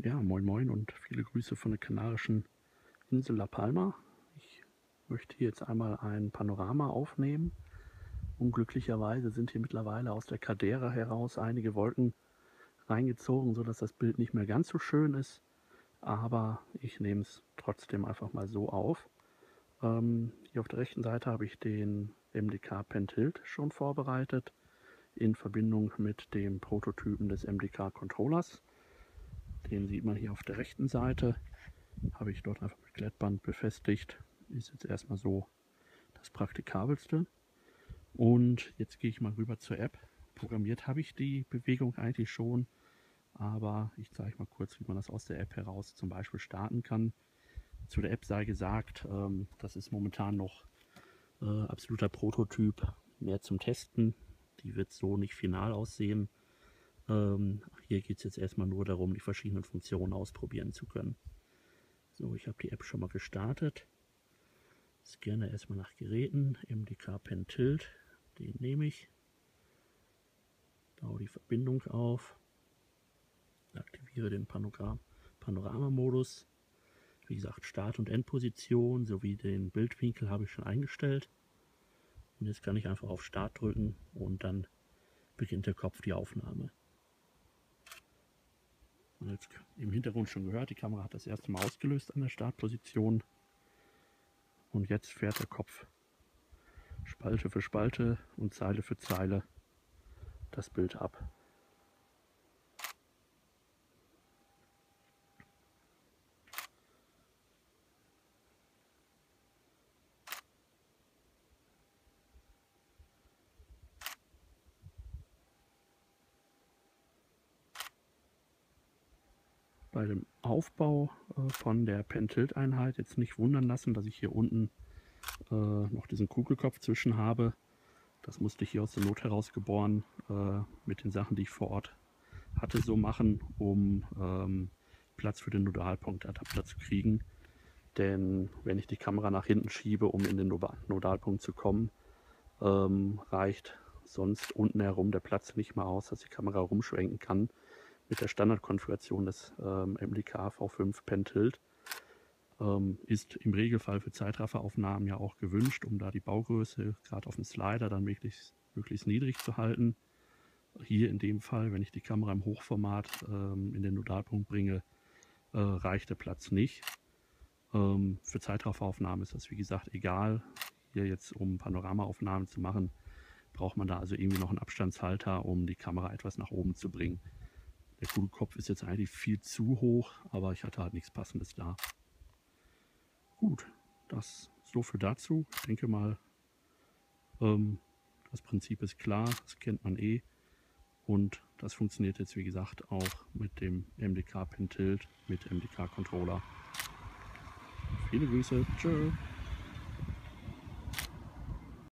Ja, moin moin und viele Grüße von der kanarischen Insel La Palma. Ich möchte hier jetzt einmal ein Panorama aufnehmen. Unglücklicherweise sind hier mittlerweile aus der Caldera heraus einige Wolken reingezogen, sodass das Bild nicht mehr ganz so schön ist. Aber ich nehme es trotzdem einfach mal so auf. Ähm, hier auf der rechten Seite habe ich den MDK Pentilt schon vorbereitet in Verbindung mit dem Prototypen des MDK Controllers. Den sieht man hier auf der rechten Seite. Habe ich dort einfach mit Glättband befestigt. Ist jetzt erstmal so das Praktikabelste. Und jetzt gehe ich mal rüber zur App. Programmiert habe ich die Bewegung eigentlich schon, aber ich zeige mal kurz, wie man das aus der App heraus zum Beispiel starten kann. Zu der App sei gesagt, ähm, das ist momentan noch äh, absoluter Prototyp, mehr zum Testen. Die wird so nicht final aussehen. Ähm, hier geht es jetzt erstmal nur darum, die verschiedenen Funktionen ausprobieren zu können. So, ich habe die App schon mal gestartet. Scanne erstmal nach Geräten, MDK Pen Tilt, den nehme ich. Baue die Verbindung auf. Aktiviere den Panoram Panoramamodus. Wie gesagt, Start- und Endposition sowie den Bildwinkel habe ich schon eingestellt. Und jetzt kann ich einfach auf Start drücken und dann beginnt der Kopf die Aufnahme. Hat im Hintergrund schon gehört, die Kamera hat das erste Mal ausgelöst an der Startposition. Und jetzt fährt der Kopf Spalte für Spalte und Zeile für Zeile das Bild ab. Bei dem Aufbau äh, von der Pen-Tilt-Einheit jetzt nicht wundern lassen, dass ich hier unten äh, noch diesen Kugelkopf zwischen habe. Das musste ich hier aus der Not heraus geboren äh, mit den Sachen, die ich vor Ort hatte, so machen, um ähm, Platz für den Nodalpunktadapter zu kriegen. Denn wenn ich die Kamera nach hinten schiebe, um in den Nodalpunkt zu kommen, ähm, reicht sonst unten herum der Platz nicht mehr aus, dass die Kamera rumschwenken kann mit der Standardkonfiguration des ähm, MDK V5 Pen-Tilt. Ähm, ist im Regelfall für Zeitrafferaufnahmen ja auch gewünscht, um da die Baugröße gerade auf dem Slider dann möglichst, möglichst niedrig zu halten. Hier in dem Fall, wenn ich die Kamera im Hochformat ähm, in den Nodalpunkt bringe, äh, reicht der Platz nicht. Ähm, für Zeitrafferaufnahmen ist das wie gesagt egal. Hier jetzt, um Panoramaaufnahmen zu machen, braucht man da also irgendwie noch einen Abstandshalter, um die Kamera etwas nach oben zu bringen. Der Kugelkopf ist jetzt eigentlich viel zu hoch, aber ich hatte halt nichts Passendes da. Gut, das so viel dazu. Ich denke mal, ähm, das Prinzip ist klar, das kennt man eh. Und das funktioniert jetzt wie gesagt auch mit dem MDK Pen Tilt mit MDK Controller. Viele Grüße, tschö.